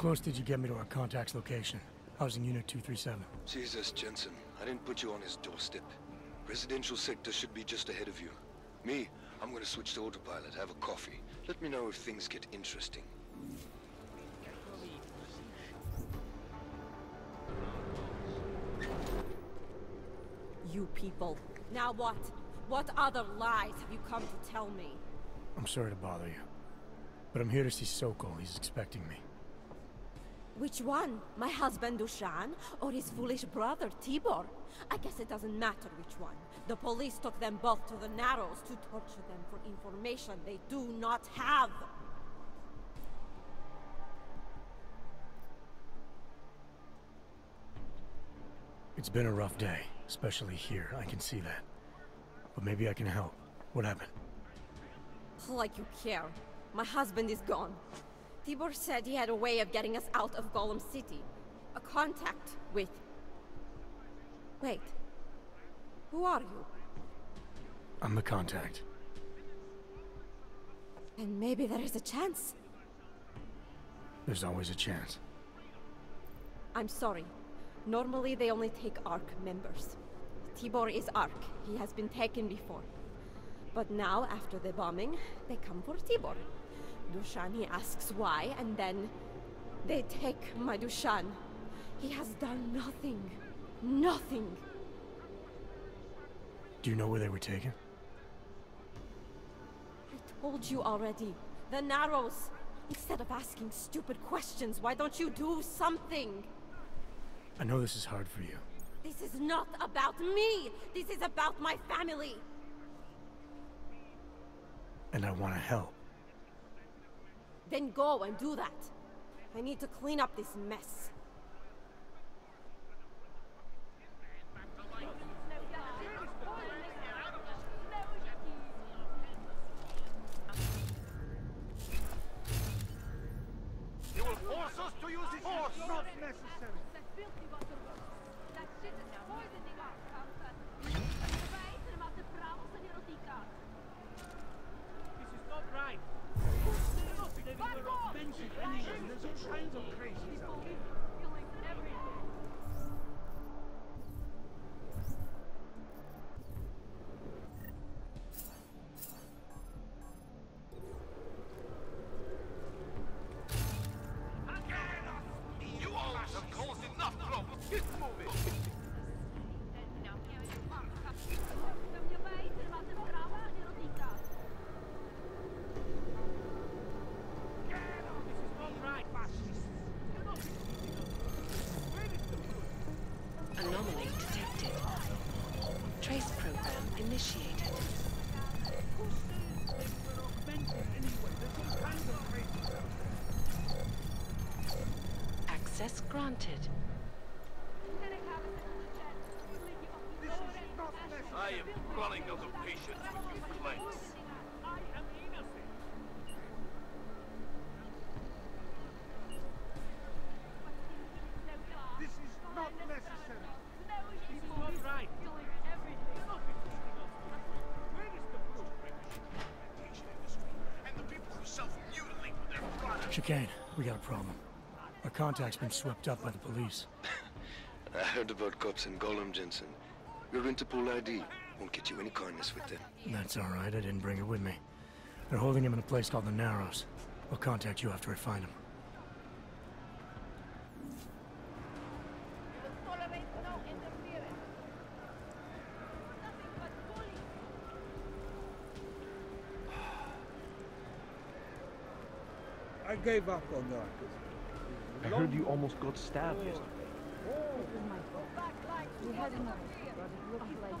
close did you get me to our contact's location? Housing Unit 237. Jesus, Jensen. I didn't put you on his doorstep. Residential sector should be just ahead of you. Me, I'm gonna switch to autopilot, have a coffee. Let me know if things get interesting. You people. Now what? What other lies have you come to tell me? I'm sorry to bother you. But I'm here to see Sokol. He's expecting me. Which one? My husband Dushan or his foolish brother Tibor? I guess it doesn't matter which one. The police took them both to the Narrows to torture them for information they do not have. It's been a rough day, especially here. I can see that. But maybe I can help. What happened? Like you care. My husband is gone. Tibor said he had a way of getting us out of Golem City. A contact with... Wait. Who are you? I'm the contact. And maybe there is a chance. There's always a chance. I'm sorry. Normally they only take ARC members. Tibor is ARC. He has been taken before. But now, after the bombing, they come for Tibor. He asks why, and then they take my Dushan. He has done nothing. Nothing. Do you know where they were taken? I told you already. The Narrows. Instead of asking stupid questions, why don't you do something? I know this is hard for you. This is not about me! This is about my family! And I want to help. Then go and do that. I need to clean up this mess. Access granted. This is not necessary! I am running out of patience with you clanks. I am innocent! This is not necessary! This is not right! You're not resisting us! Where is the proof? And the people who self-mutilate with their products. Chikane, we got a problem. Our contact's been swept up by the police. I heard about cops in Golem, Jensen. Your Interpol ID won't get you any kindness with them. That's all right, I didn't bring it with me. They're holding him in a place called the Narrows. I'll contact you after I find him. I gave up on Narcos. I heard you almost got stabbed. Oh, Yesterday. We had enough, but it looks like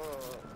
Oh.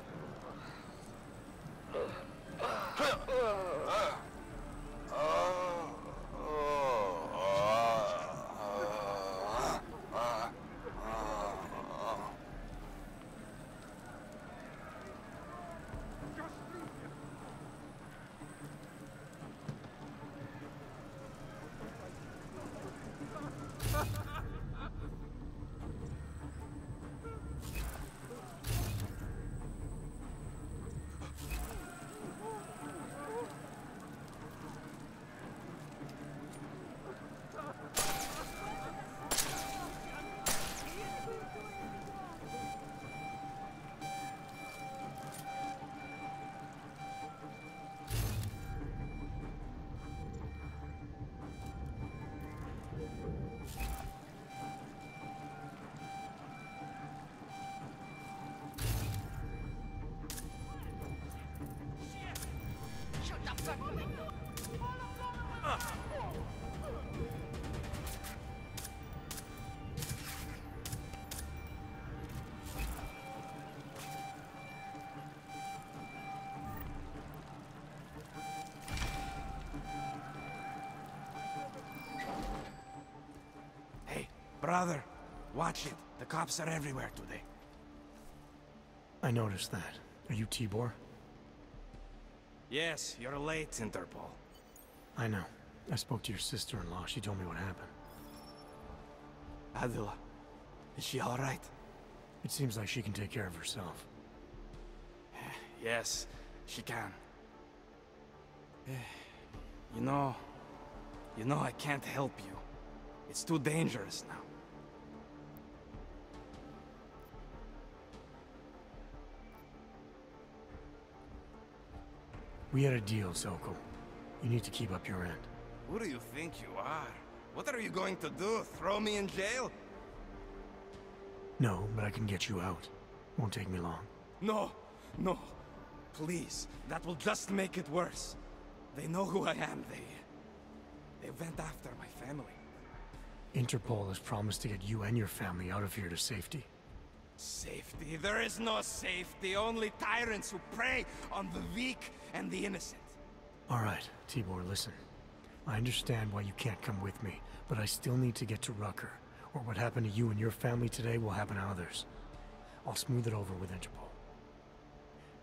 Brother, watch it. The cops are everywhere today. I noticed that. Are you Tibor? Yes, you're late, Interpol. I know. I spoke to your sister-in-law. She told me what happened. Adela, is she all right? It seems like she can take care of herself. Yes, she can. You know, you know I can't help you. It's too dangerous now. We had a deal, Sokol. You need to keep up your end. Who do you think you are? What are you going to do? Throw me in jail? No, but I can get you out. Won't take me long. No, no. Please, that will just make it worse. They know who I am. They... They went after my family. Interpol has promised to get you and your family out of here to safety. Safety? There is no safety. Only tyrants who prey on the weak and the innocent. All right, Tibor, listen. I understand why you can't come with me, but I still need to get to Rucker, or what happened to you and your family today will happen to others. I'll smooth it over with Interpol.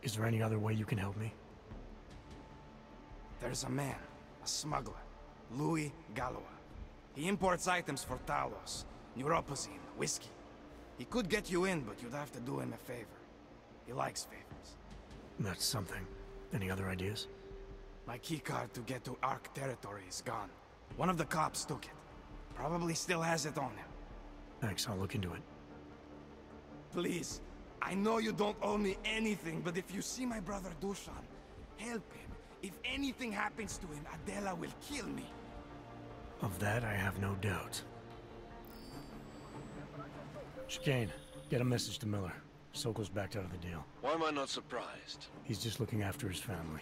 Is there any other way you can help me? There's a man, a smuggler, Louis Galois. He imports items for Talos, neuropozyne, whiskey. He could get you in, but you'd have to do him a favor. He likes favors. That's something. Any other ideas? My keycard to get to ARC territory is gone. One of the cops took it. Probably still has it on him. Thanks, I'll look into it. Please, I know you don't owe me anything, but if you see my brother Dushan, help him. If anything happens to him, Adela will kill me. Of that, I have no doubt. Chikane, get a message to Miller. Sokol's backed out of the deal. Why am I not surprised? He's just looking after his family.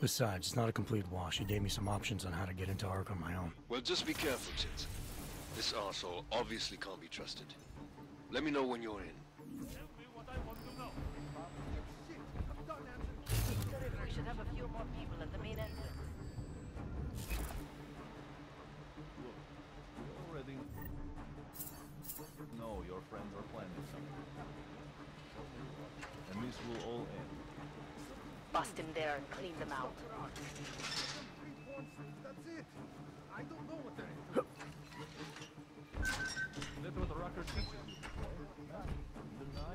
Besides, it's not a complete wash. He gave me some options on how to get into ARC on my own. Well, just be careful, Chit. This arsehole obviously can't be trusted. Let me know when you're in. Bust in there and clean them out. That's it. I don't know what they're That's what the Rucker teaches.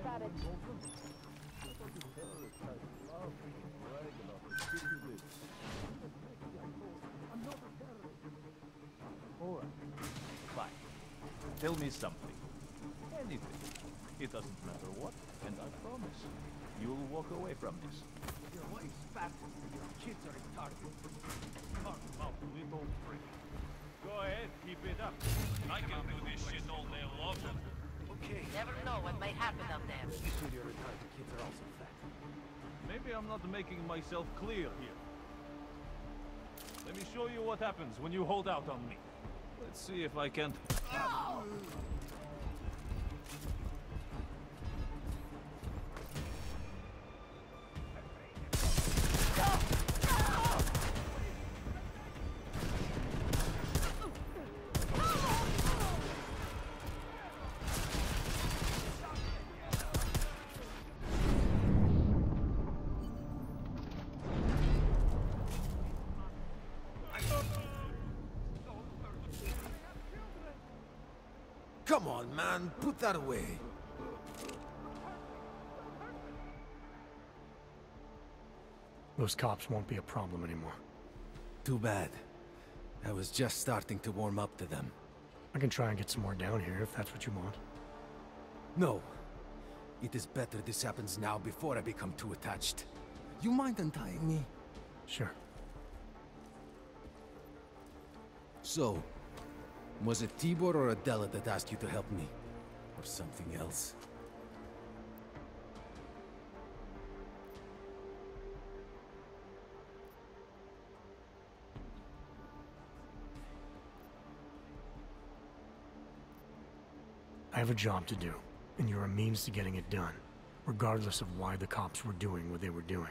Got it. Alright. Fine. Tell me something. Anything. It doesn't matter what, and I promise, you'll walk away from this. Your wife's fat and your kids are retarded. Talk about little freak. Go ahead, keep it up. I can do this shit all day long. Okay. Never know what might happen up there. You said your retarded kids are also fat. Maybe I'm not making myself clear here. Let me show you what happens when you hold out on me. Let's see if I can't... Come on, man. Put that away. Those cops won't be a problem anymore. Too bad. I was just starting to warm up to them. I can try and get some more down here if that's what you want. No. It is better this happens now before I become too attached. You mind untying me? Sure. So, was it Tibor or Adela that asked you to help me? Or something else? I have a job to do, and you're a means to getting it done, regardless of why the cops were doing what they were doing.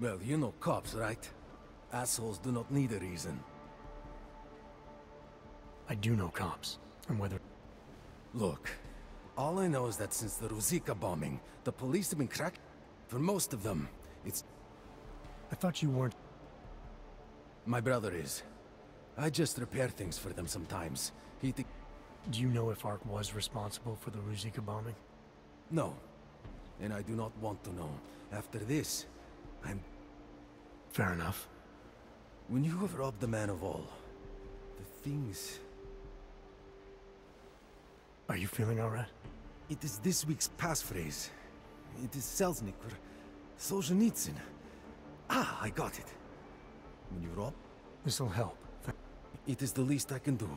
Well, you know cops, right? Assholes do not need a reason. I do know cops, and whether... Look, all I know is that since the Ruzicka bombing, the police have been cracked. For most of them, it's... I thought you weren't... My brother is. I just repair things for them sometimes. He think... Do you know if ARC was responsible for the Ruzicka bombing? No. And I do not want to know. After this, I'm... Fair enough. When you have robbed the man of all, the things... Are you feeling alright? It is this week's passphrase. It is Selznick or Solzhenitsyn. Ah, I got it. When you rob... This'll help. It is the least I can do.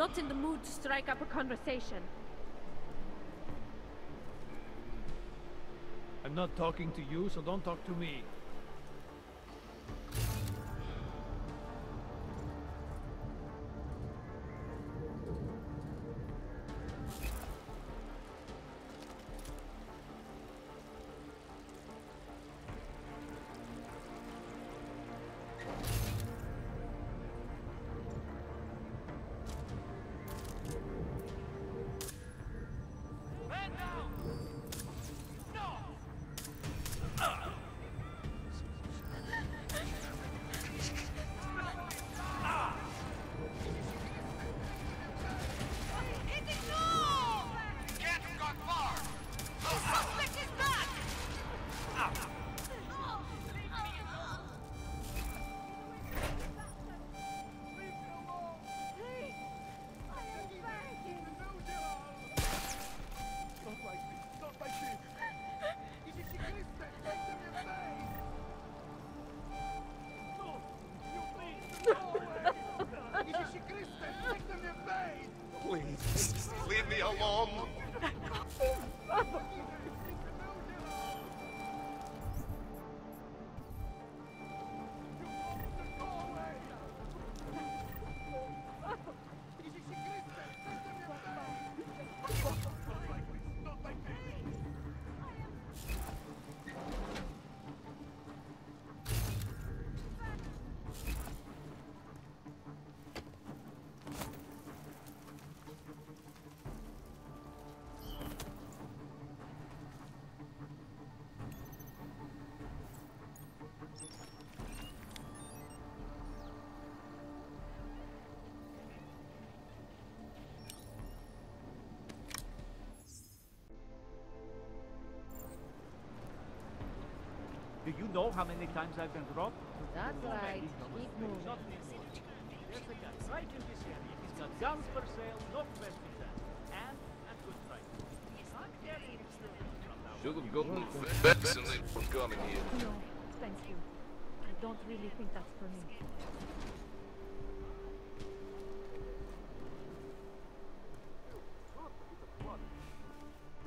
Not in the mood to strike up a conversation. I'm not talking to you, so don't talk to me. Do you know how many times I've been robbed? That's right. Keep moving. There's a guy right in this area. He's got guns for sale, no questions asked, and at good price. Should have gotten vaccinated for coming here. No, thank you. I don't really think that's for me.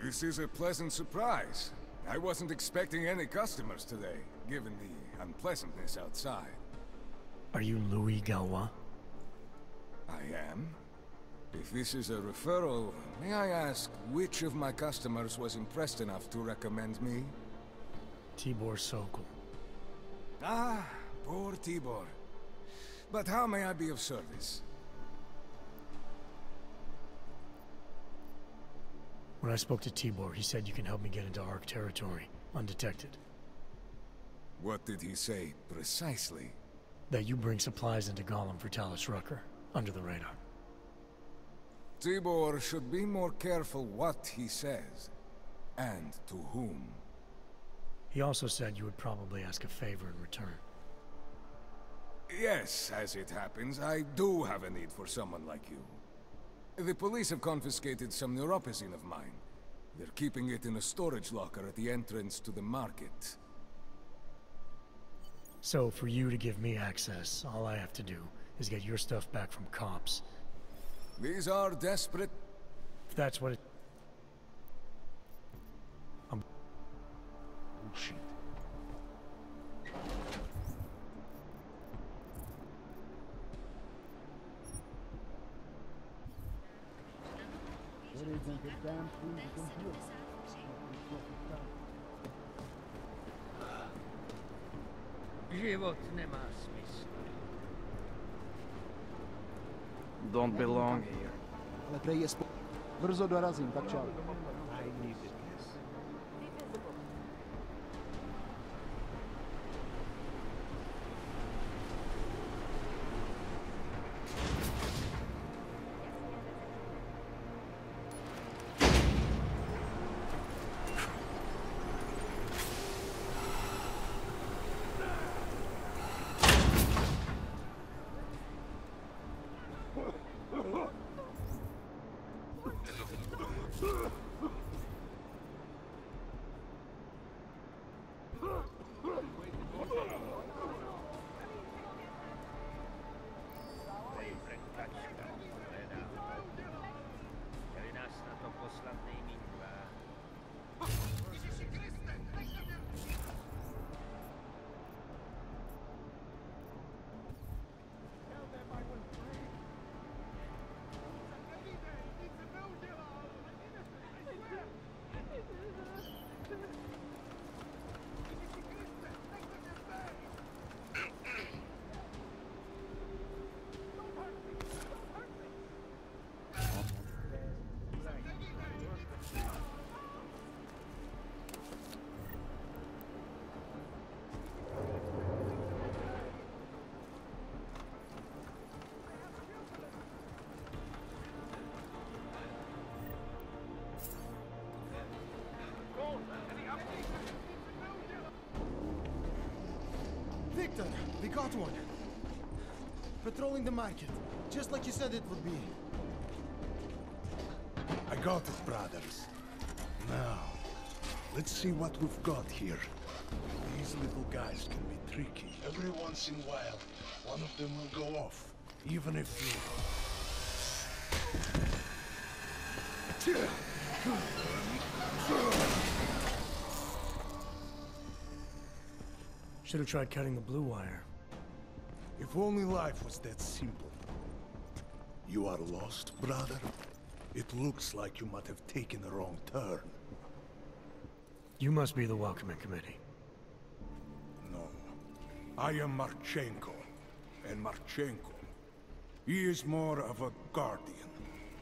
This is a pleasant surprise. I wasn't expecting any customers today, given the unpleasantness outside. Are you Louis Galois? I am. If this is a referral, may I ask which of my customers was impressed enough to recommend me? Tibor Sokol. Ah, poor Tibor. But how may I be of service? When I spoke to Tibor, he said you can help me get into ARC territory, undetected. What did he say, precisely? That you bring supplies into Golem for Talos Rucker, under the radar. Tibor should be more careful what he says, and to whom. He also said you would probably ask a favor in return. Yes, as it happens, I do have a need for someone like you. The police have confiscated some neuropozyne of mine. They're keeping it in a storage locker at the entrance to the market. So, for you to give me access, all I have to do is get your stuff back from cops. These are desperate... If that's what it... I'm... Bullshit. Život nemá smysl. Don't belong here. Ale prej je spo... Brzo dorazím, tak čau. Victor, we got one. Patrolling the market, just like you said it would be. I got it, brothers. Now, let's see what we've got here. These little guys can be tricky. Every once in a while, one of them will go off, even if you... Should have tried cutting the blue wire. If only life was that simple. You are lost, brother? It looks like you might have taken a wrong turn. You must be the welcoming committee. No. I am Marchenko. And Marchenko, he is more of a guardian.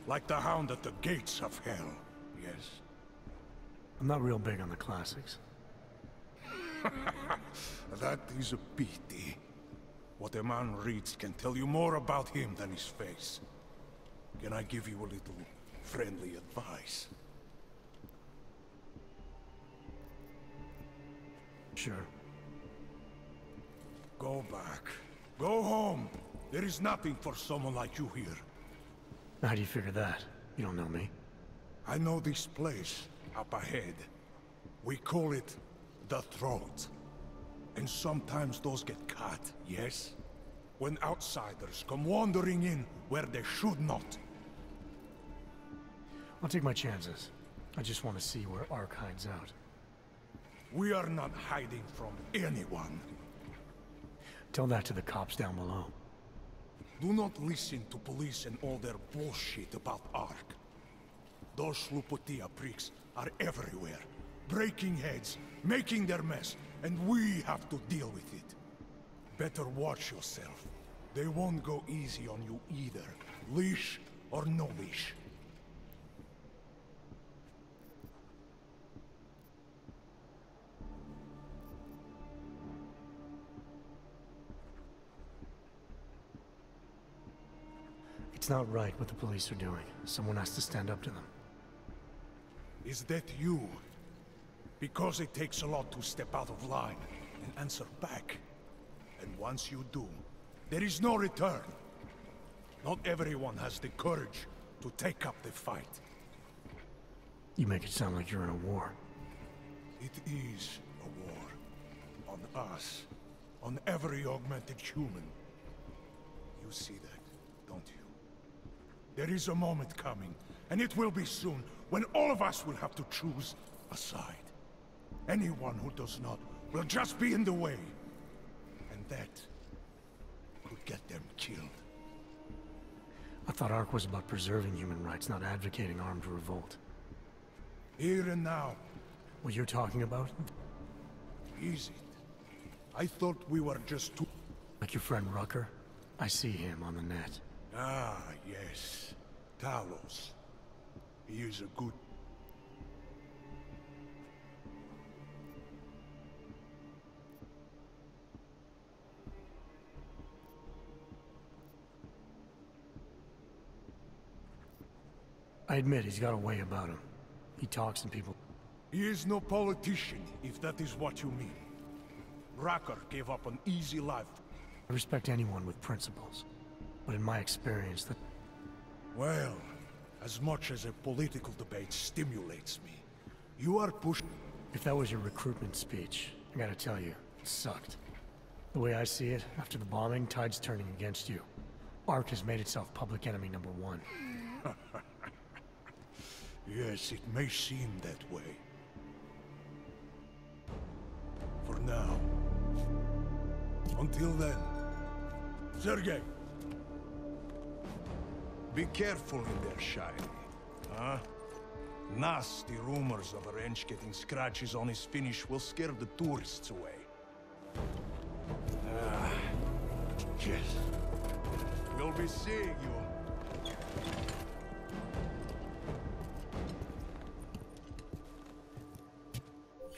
Like the hound at the gates of hell, yes? I'm not real big on the classics. that is a pity. What a man reads can tell you more about him than his face. Can I give you a little friendly advice? Sure. Go back. Go home. There is nothing for someone like you here. How do you figure that? You don't know me. I know this place, up ahead. We call it the throat. And sometimes those get cut, yes? When outsiders come wandering in where they should not. I'll take my chances. I just want to see where ARC hides out. We are not hiding from anyone. Tell that to the cops down below. Do not listen to police and all their bullshit about ARC. Those Slupotia pricks are everywhere. Breaking heads, making their mess, and we have to deal with it. Better watch yourself. They won't go easy on you either. Leash or no leash. It's not right what the police are doing. Someone has to stand up to them. Is that you? Because it takes a lot to step out of line and answer back. And once you do, there is no return. Not everyone has the courage to take up the fight. You make it sound like you're in a war. It is a war. On us. On every augmented human. You see that, don't you? There is a moment coming, and it will be soon, when all of us will have to choose a side. Anyone who does not will just be in the way. And that could get them killed. I thought ARC was about preserving human rights, not advocating armed revolt. Here and now. What you're talking about? Is it? I thought we were just two... Like your friend Rucker? I see him on the net. Ah, yes. Talos. He is a good... I admit he's got a way about him. He talks and people... He is no politician, if that is what you mean. Rucker gave up an easy life. I respect anyone with principles. But in my experience, that... Well, as much as a political debate stimulates me, you are pushing... If that was your recruitment speech, I gotta tell you, it sucked. The way I see it, after the bombing, tide's turning against you. ARC has made itself public enemy number one. yes, it may seem that way. For now. Until then. Sergei! Be careful in there, Shiny. Huh? Nasty rumors of a wrench getting scratches on his finish will scare the tourists away. Ah, yes. We'll be seeing you.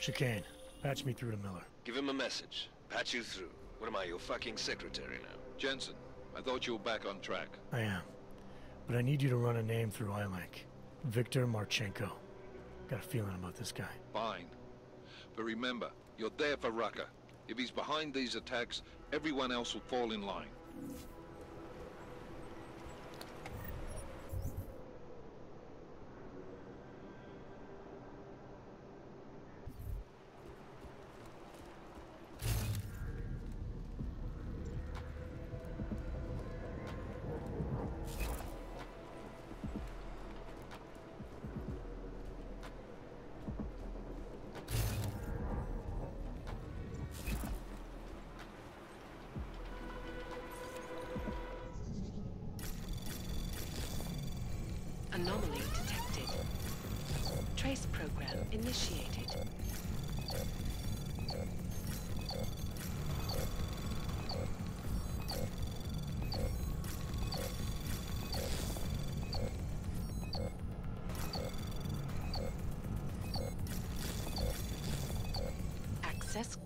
Chikane, patch me through to Miller. Give him a message. Patch you through. What am I, your fucking secretary now? Jensen, I thought you were back on track. I am. But I need you to run a name through ILANC. Victor Marchenko. Got a feeling about this guy. Fine. But remember, you're there for Rucker. If he's behind these attacks, everyone else will fall in line.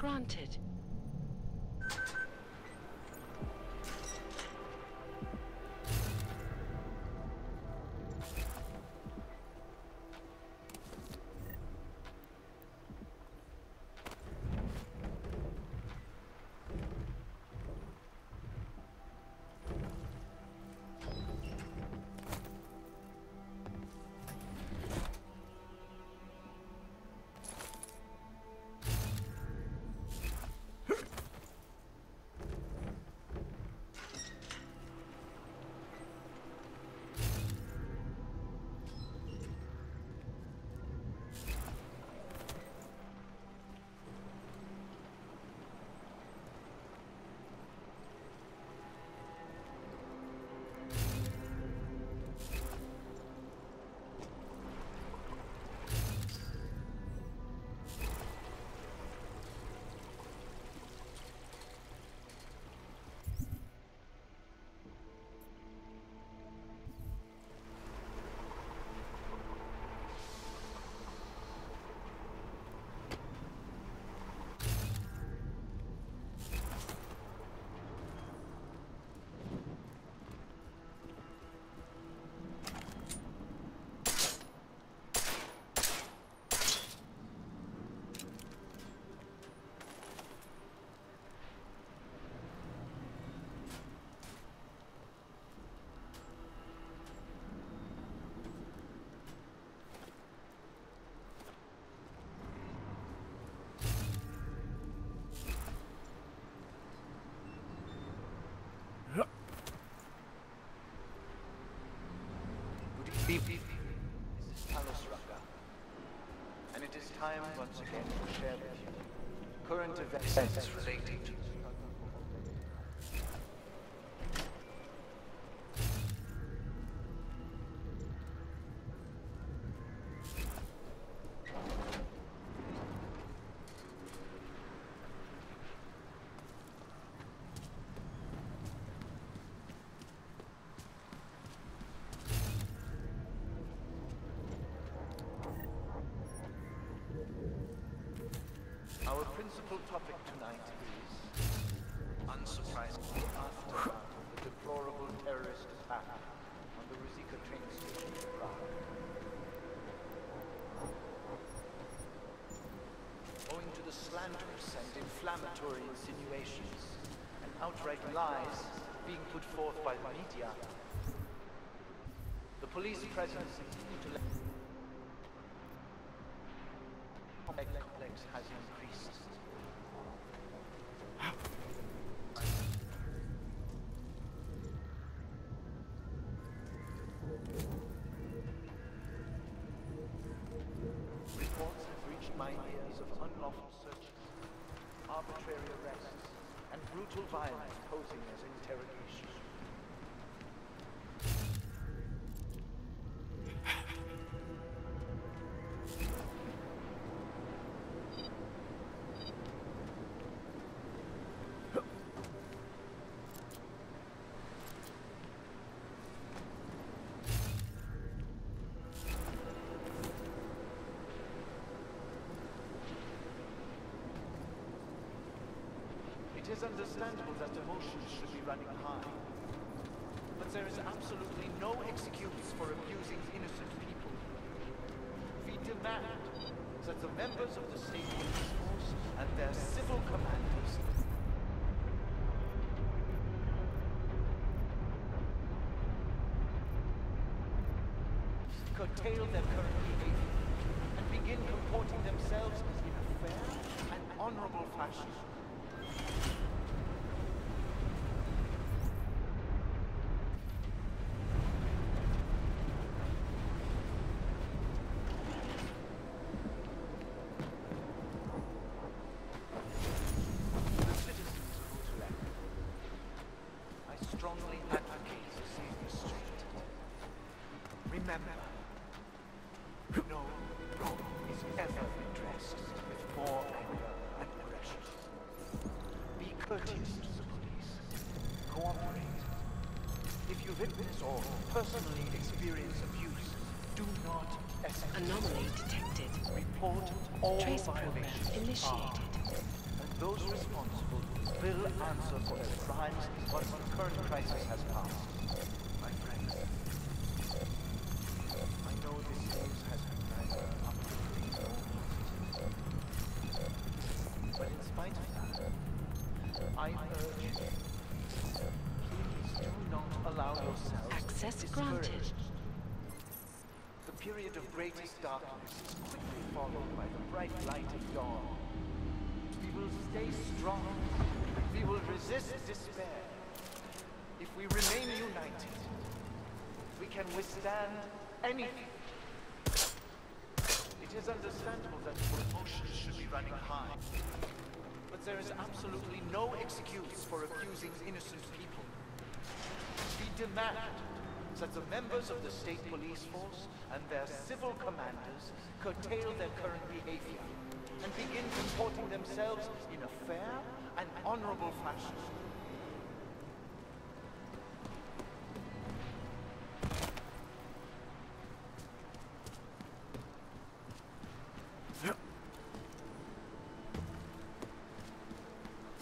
Access This is Talos Rucker. And it is time once again to share with you current events relating to principal topic tonight is, unsurprisingly, of the deplorable terrorist attack on the Ruzicka train station in Prague. Owing to the slanderous and inflammatory insinuations and outright lies being put forth by the media, the police presence Utulek complex has increased. Brutal violence posing as interrogation. Is understandable that emotions should be running high. But there is absolutely no excuse for abusing innocent people. We demand that the members of the state police force and their civil commanders curtail their current behavior and begin comporting themselves in a fair and honorable fashion. Or personally experience abuse, do not escalate. Anomaly detected. Report all Trace violations initiated. and those responsible will answer for their crimes once the current crisis has passed. Innocent people. We demand that the members of the state police force and their civil commanders curtail their current behavior and begin comporting themselves in a fair and honorable fashion.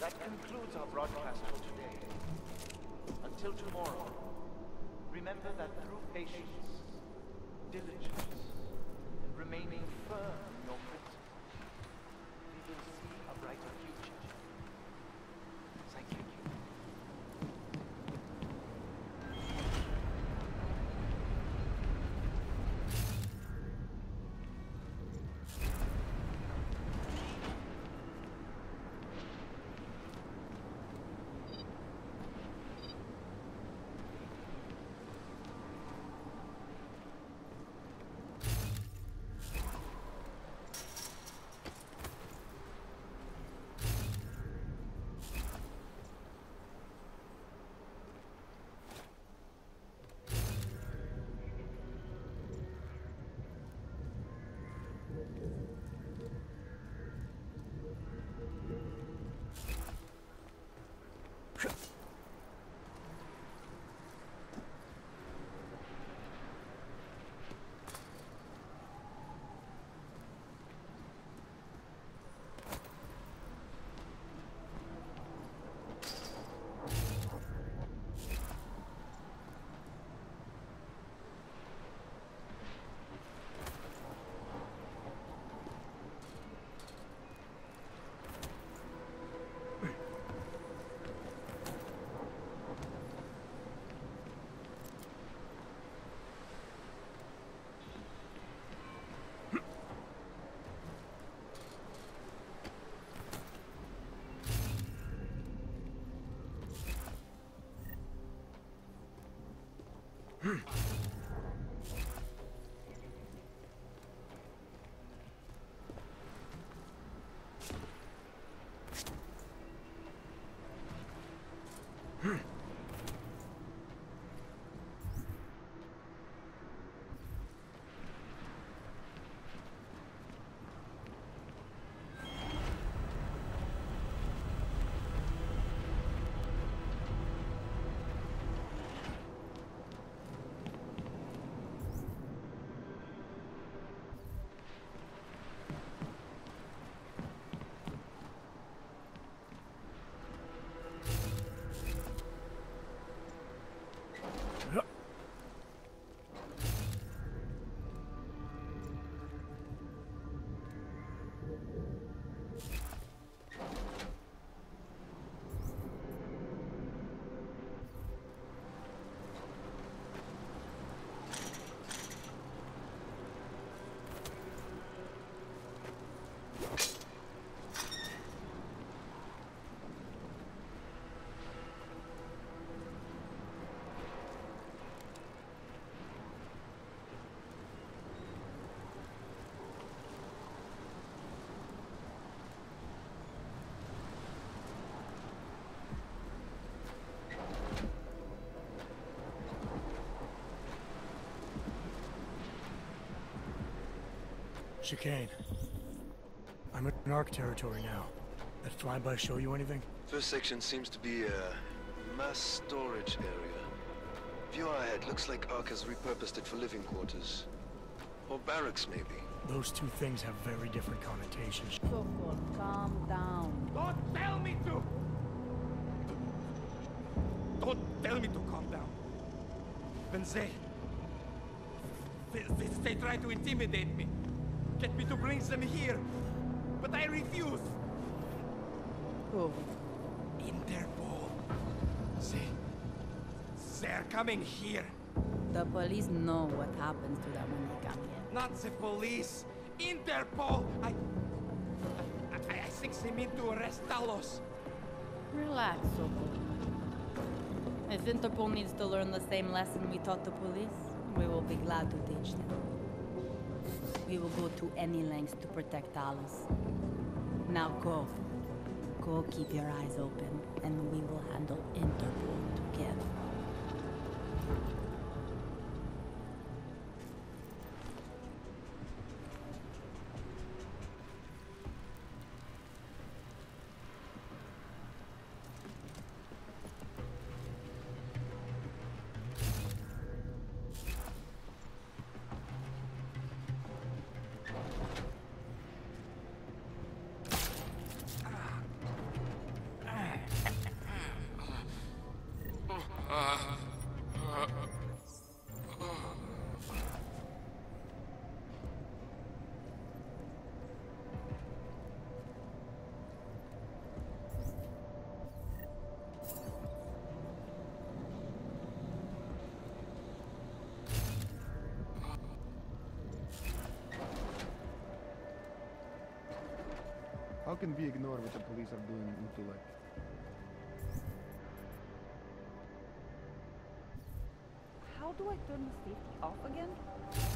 That concludes our broadcast for today. Until tomorrow, remember that through patience, diligence, 是。Hmm. Chikane. I'm in ARC territory now. That flyby show you anything? First section seems to be a mass storage area. View ahead looks like ARC has repurposed it for living quarters. Or barracks, maybe. Those two things have very different connotations. Sokol, calm down. Don't tell me to! Don't tell me to calm down. When they... They, they, they try to intimidate me. Get me to bring them here. But I refuse. Who? Interpol. They... They're coming here. The police know what happens to them when they come here. Not the police. Interpol! I... I, I, I think they mean to arrest Talos. Relax, Sokol. If Interpol needs to learn the same lesson we taught the police, we will be glad to teach them. We will go to any lengths to protect Talos. Now go. Go keep your eyes open, and we will handle Interpol together. How can we ignore what the police are doing in Utulek? How do I turn the safety off again?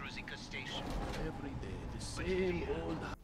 station. Every day, the same old...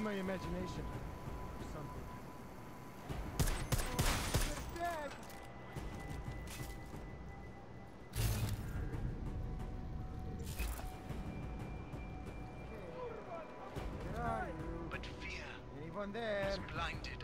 in my imagination. Or something. Dead! Where are you? But fear Anyone there? blinded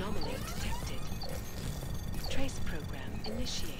Anomaly detected. Trace program initiated.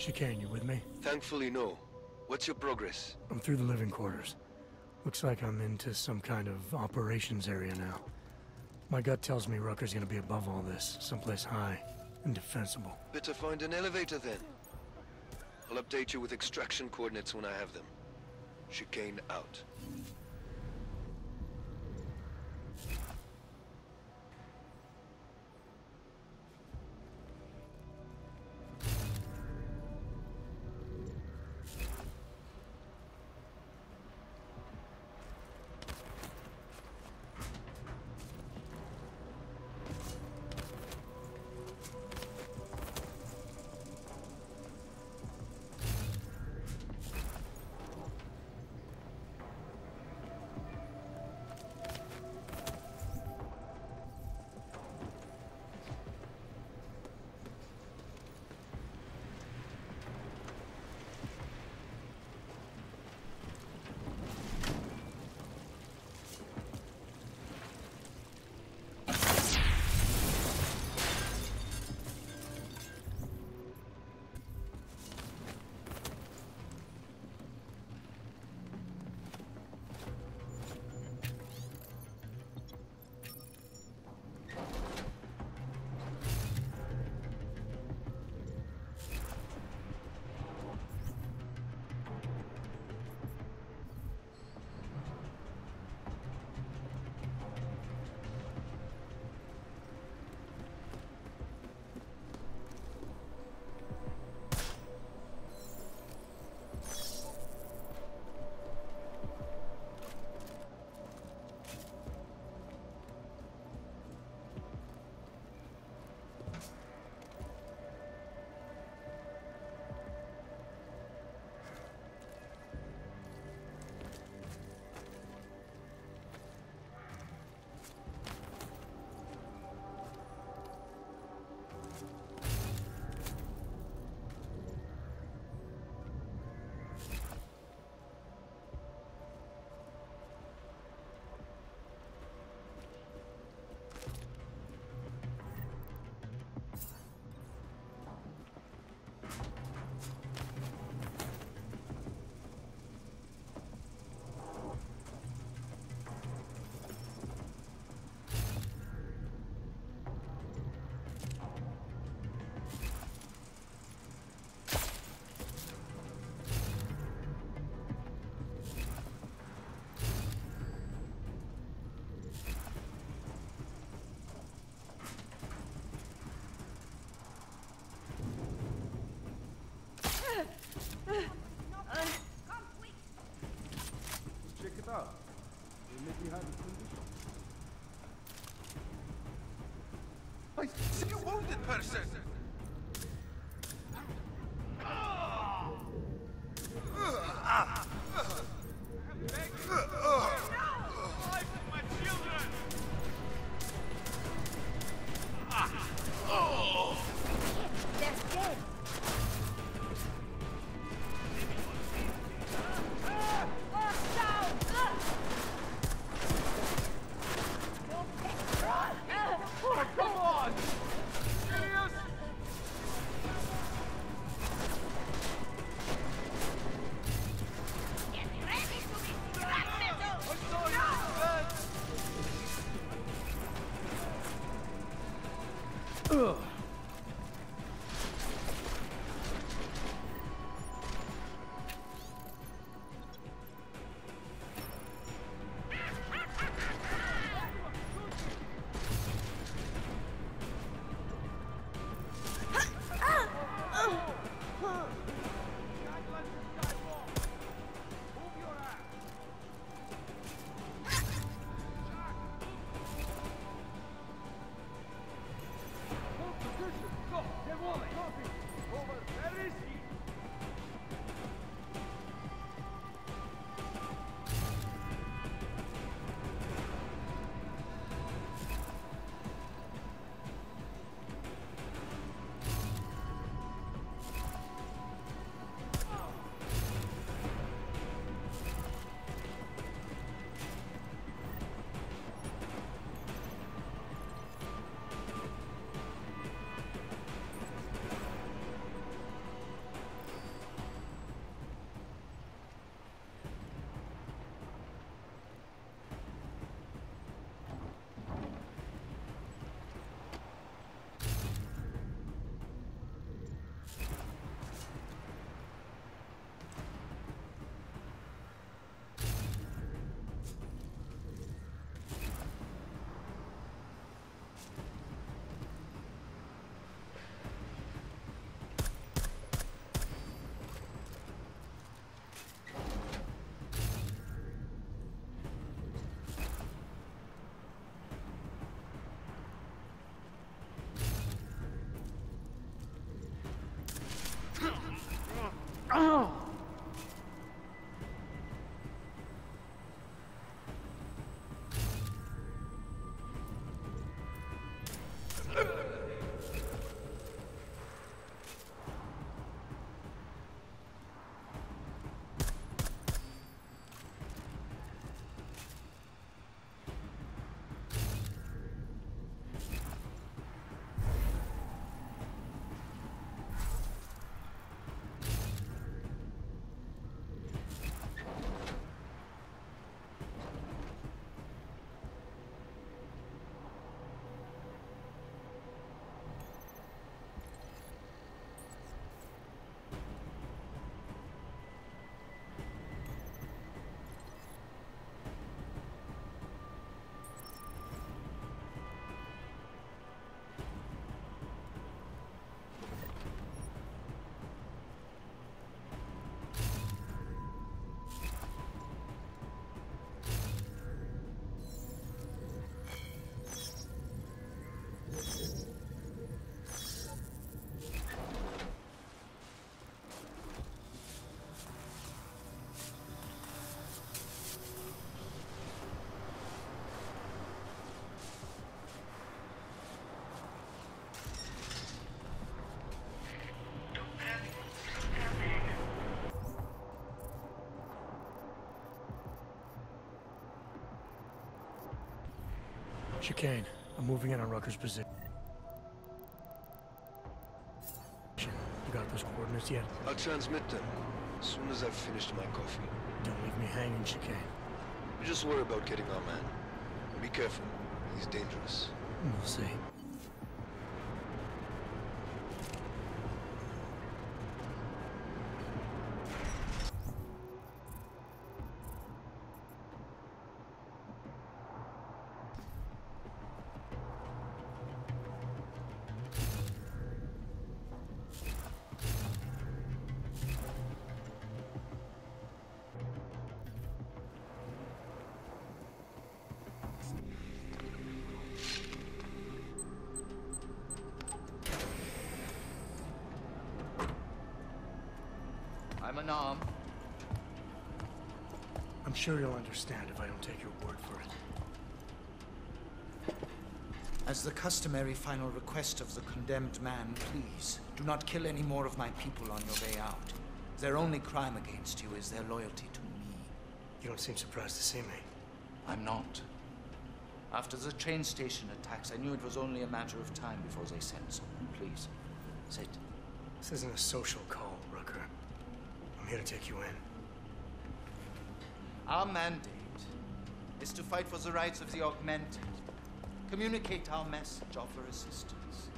Chikane, you with me? Thankfully, no. What's your progress? I'm through the living quarters. Looks like I'm into some kind of operations area now. My gut tells me Rucker's gonna be above all this, someplace high and defensible. Better find an elevator then. I'll update you with extraction coordinates when I have them. Chikane out. I a wounded person! Oh! Chikane, I'm moving in on Rucker's position. You got those coordinates yet? I'll transmit them as soon as I've finished my coffee. Don't leave me hanging, Chikane. You just worry about getting our man. Be careful. He's dangerous. We'll see. Understand if I don't take your word for it. As the customary final request of the condemned man, please, do not kill any more of my people on your way out. Their only crime against you is their loyalty to me. You don't seem surprised to see me. I'm not. After the train station attacks, I knew it was only a matter of time before they sent someone. Please, sit. This isn't a social call, Rucker. I'm here to take you in. Our mandate is to fight for the rights of the augmented. Communicate our message, offer assistance.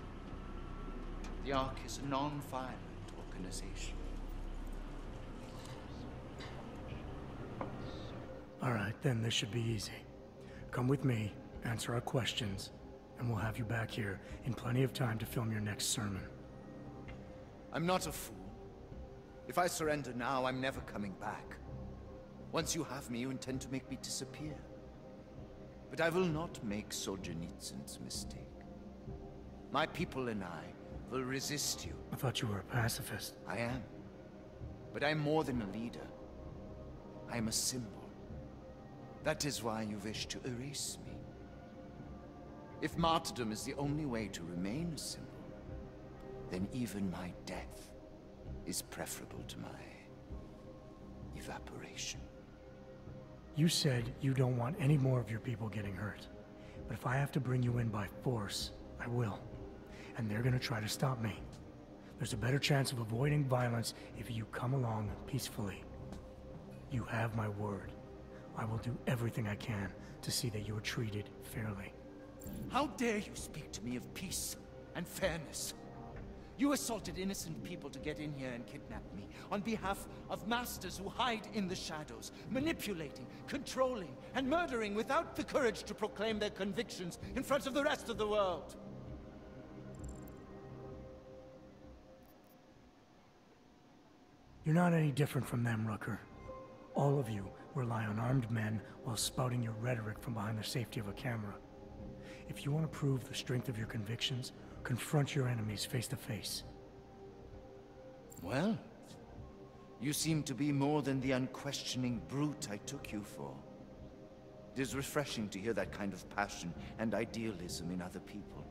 The ARC is a non-violent organization. All right, then this should be easy. Come with me, answer our questions, and we'll have you back here in plenty of time to film your next sermon. I'm not a fool. If I surrender now, I'm never coming back. Once you have me, you intend to make me disappear. But I will not make Solzhenitsyn's mistake. My people and I will resist you. I thought you were a pacifist. I am. But I'm more than a leader. I'm a symbol. That is why you wish to erase me. If martyrdom is the only way to remain a symbol, then even my death is preferable to my evaporation. You said you don't want any more of your people getting hurt. But if I have to bring you in by force, I will. And they're gonna try to stop me. There's a better chance of avoiding violence if you come along peacefully. You have my word. I will do everything I can to see that you are treated fairly. How dare you speak to me of peace and fairness? You assaulted innocent people to get in here and kidnap me on behalf of masters who hide in the shadows, manipulating, controlling, and murdering without the courage to proclaim their convictions in front of the rest of the world. You're not any different from them, Rucker. All of you rely on armed men while spouting your rhetoric from behind the safety of a camera. If you want to prove the strength of your convictions, confront your enemies face to face. Well, you seem to be more than the unquestioning brute I took you for. It is refreshing to hear that kind of passion and idealism in other people,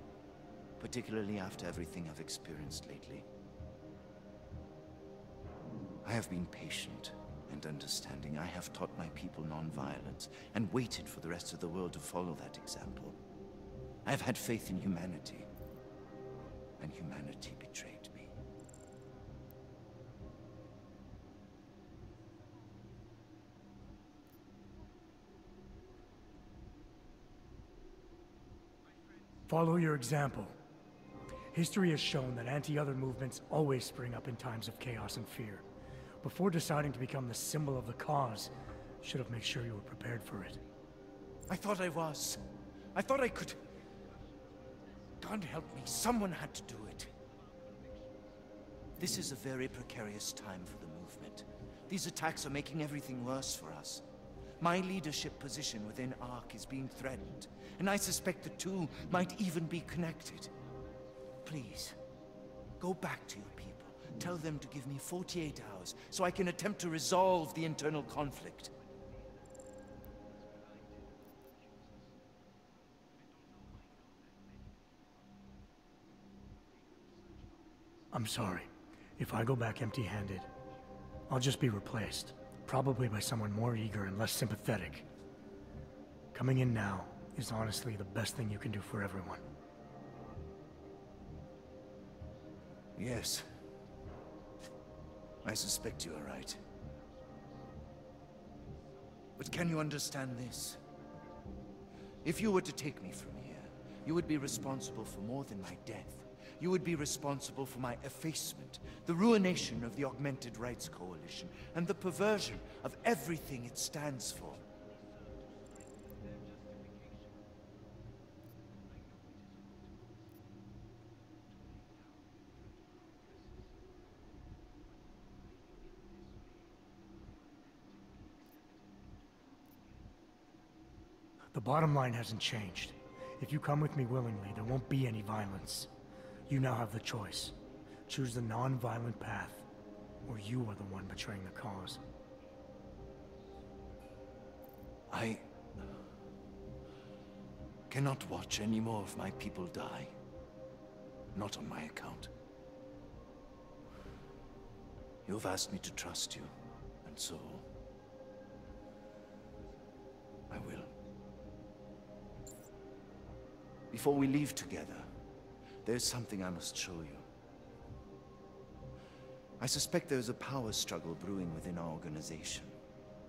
particularly after everything I've experienced lately. I have been patient and understanding. I have taught my people nonviolence and waited for the rest of the world to follow that example. I have had faith in humanity, and humanity betrayed me. Follow your example. History has shown that anti-other movements always spring up in times of chaos and fear. Before deciding to become the symbol of the cause, should have made sure you were prepared for it. I thought I was. I thought I could... God help me, someone had to do it. This is a very precarious time for the movement. These attacks are making everything worse for us. My leadership position within ARC is being threatened, and I suspect the two might even be connected. Please, go back to your people. Tell them to give me 48 hours so I can attempt to resolve the internal conflict. I'm sorry. If I go back empty-handed, I'll just be replaced. Probably by someone more eager and less sympathetic. Coming in now is honestly the best thing you can do for everyone. Yes. I suspect you are right. But can you understand this? If you were to take me from here, you would be responsible for more than my death. You would be responsible for my effacement, the ruination of the Augmented Rights Coalition, and the perversion of everything it stands for. The bottom line hasn't changed. If you come with me willingly, there won't be any violence. You now have the choice. Choose the non-violent path, or you are the one betraying the cause. I... cannot watch any more of my people die. Not on my account. You've asked me to trust you, and so... I will. Before we leave together, there's something I must show you. I suspect there's a power struggle brewing within our organization.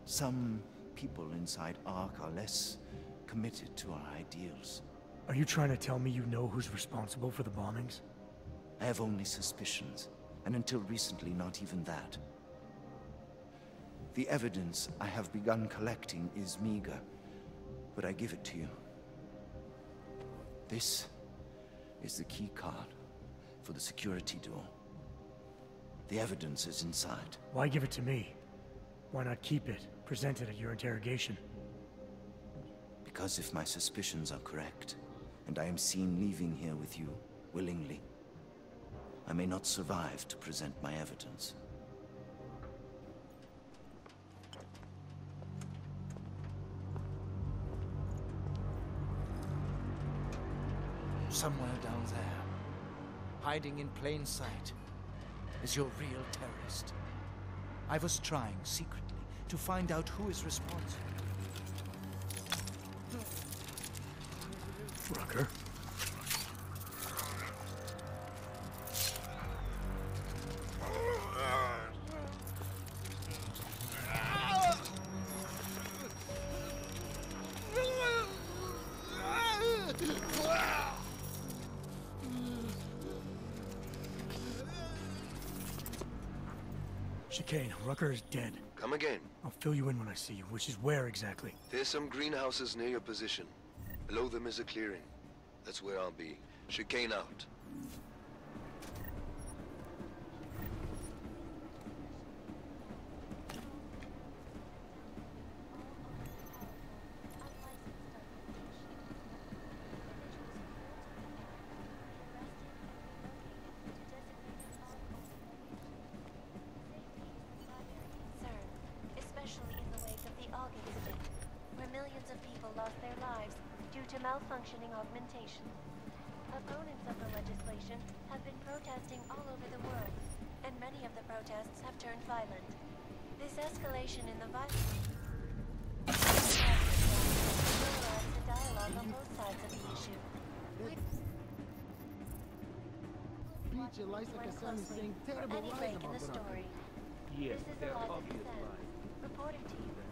Some people inside ARC are less committed to our ideals. Are you trying to tell me you know who's responsible for the bombings? I have only suspicions, and until recently not even that. The evidence I have begun collecting is meager, but I give it to you. This is the key card for the security door. The evidence is inside. Why give it to me? Why not keep it, present it at your interrogation? Because if my suspicions are correct, and I am seen leaving here with you, willingly, I may not survive to present my evidence. Hiding in plain sight, is your real terrorist. I was trying secretly to find out who is responsible. Rucker? Is dead. Come again. I'll fill you in when I see you, which is where exactly? There's some greenhouses near your position. Below them is a clearing. That's where I'll be. Chikane out. concern, especially in the wake of the Aug incident, where millions of people lost their lives due to malfunctioning augmentation. Opponents of the legislation have been protesting all over the world, and many of the protests have turned violent. This escalation in the violence polarized the dialogue on both sides of the issue. Beach Eliza Went Cassan is saying terrible lies about the story. Yes, is they're obvious lies. reporting to you.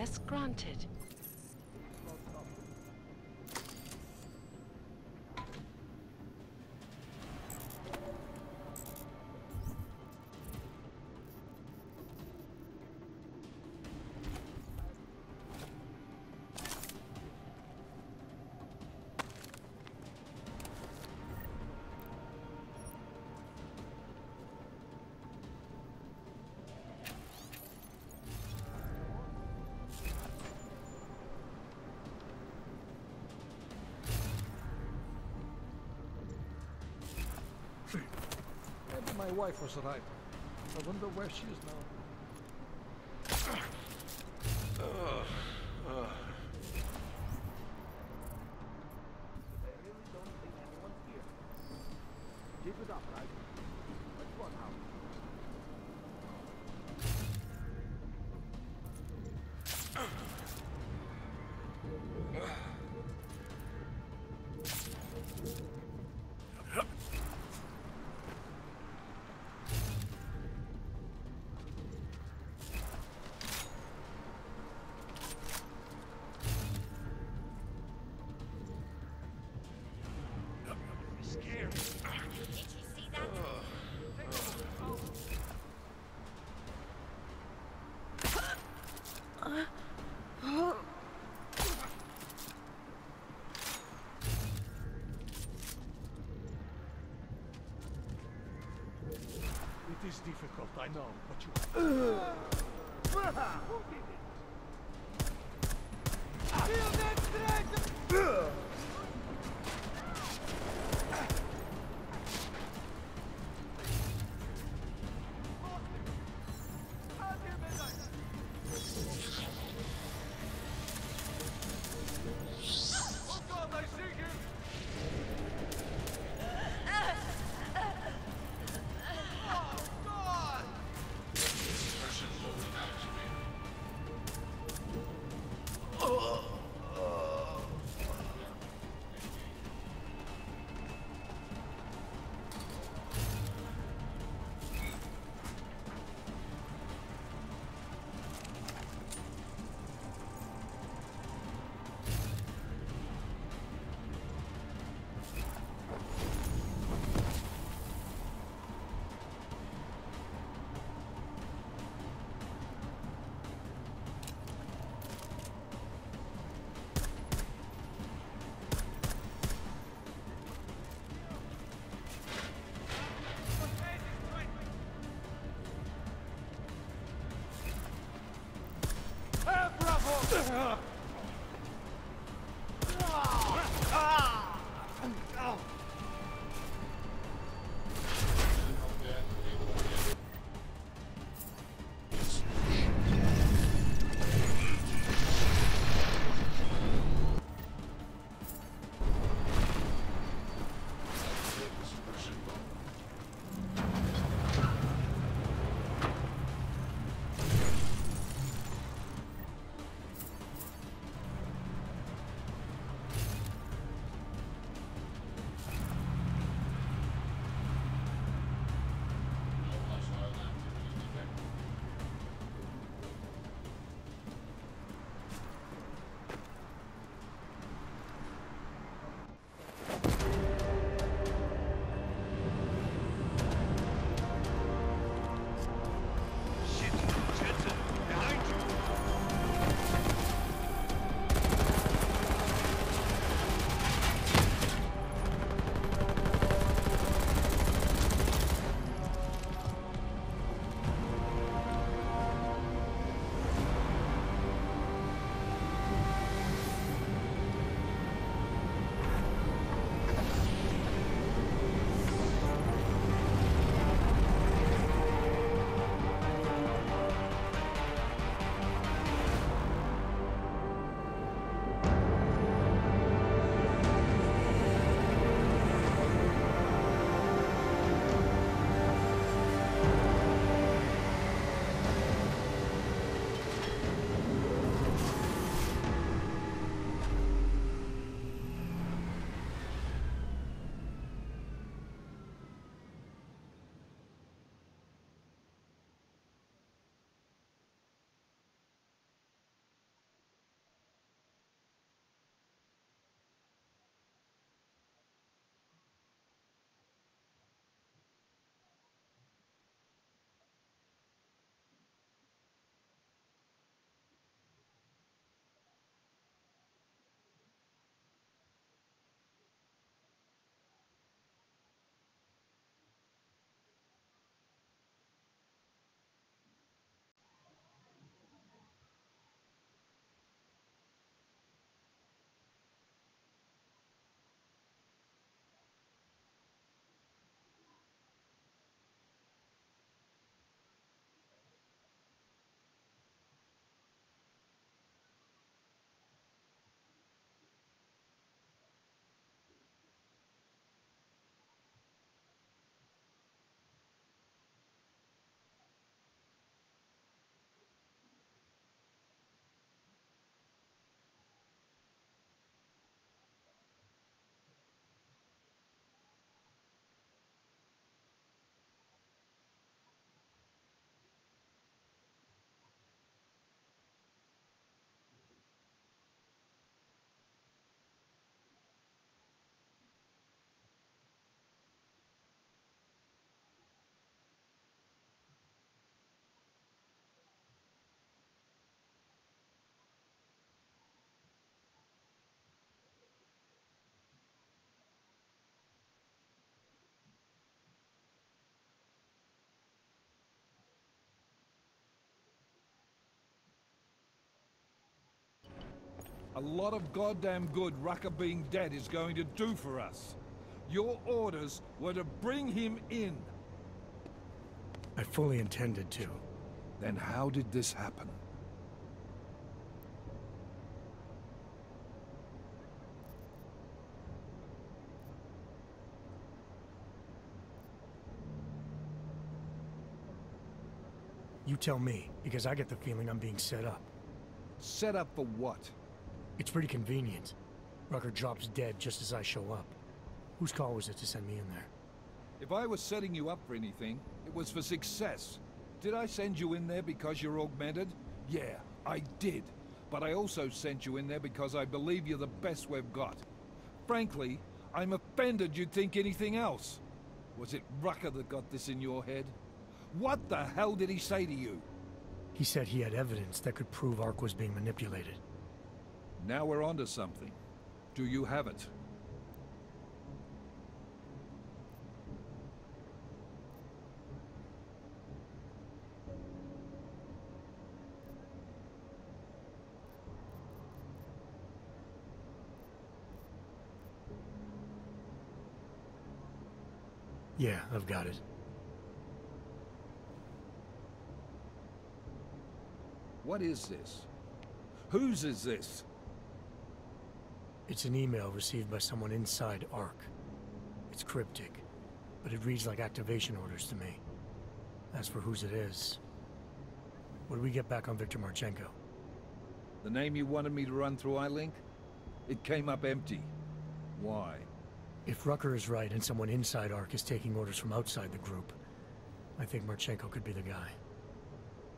Access granted. My wife was right. I wonder where she is now. I know, but you... a lot of goddamn good Rucker being dead is going to do for us. Your orders were to bring him in. I fully intended to. Then how did this happen? You tell me, because I get the feeling I'm being set up. Set up for what? It's pretty convenient. Rucker drops dead just as I show up. Whose call was it to send me in there? If I was setting you up for anything, it was for success. Did I send you in there because you're augmented? Yeah, I did. But I also sent you in there because I believe you're the best we've got. Frankly, I'm offended you'd think anything else. Was it Rucker that got this in your head? What the hell did he say to you? He said he had evidence that could prove ARC was being manipulated. Now we're onto something. Do you have it? Yeah, I've got it. What is this? Whose is this? It's an email received by someone inside ARC. It's cryptic, but it reads like activation orders to me. As for whose it is... What do we get back on Victor Marchenko? The name you wanted me to run through iLink? It came up empty. Why? If Rucker is right and someone inside ARC is taking orders from outside the group, I think Marchenko could be the guy.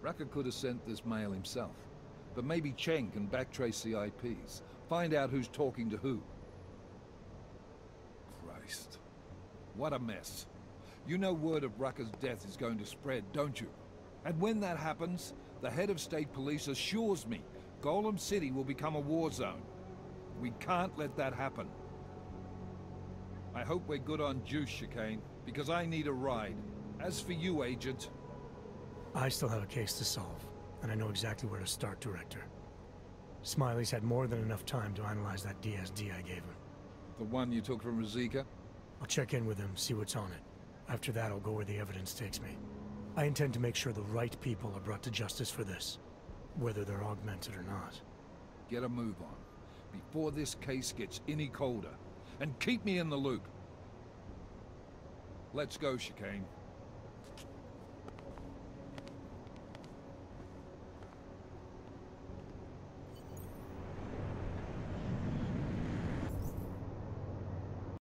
Rucker could have sent this mail himself. But maybe Chang can backtrace the IPs. Find out who's talking to who. Christ. What a mess. You know word of Rucker's death is going to spread, don't you? And when that happens, the head of state police assures me Golem City will become a war zone. We can't let that happen. I hope we're good on juice, Chikane, because I need a ride. As for you, Agent... I still have a case to solve, and I know exactly where to start, Director. Smiley's had more than enough time to analyze that DSD I gave him. The one you took from Ruzicka? I'll check in with him, see what's on it. After that, I'll go where the evidence takes me. I intend to make sure the right people are brought to justice for this, whether they're augmented or not. Get a move on, before this case gets any colder. And keep me in the loop. Let's go, Chikane.